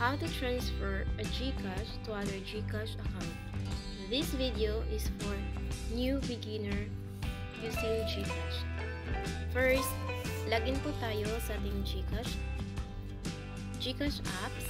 how to transfer a GCash to other GCash account. This video is for new beginner using GCash. First, login po tayo sa ating GCash. GCash apps.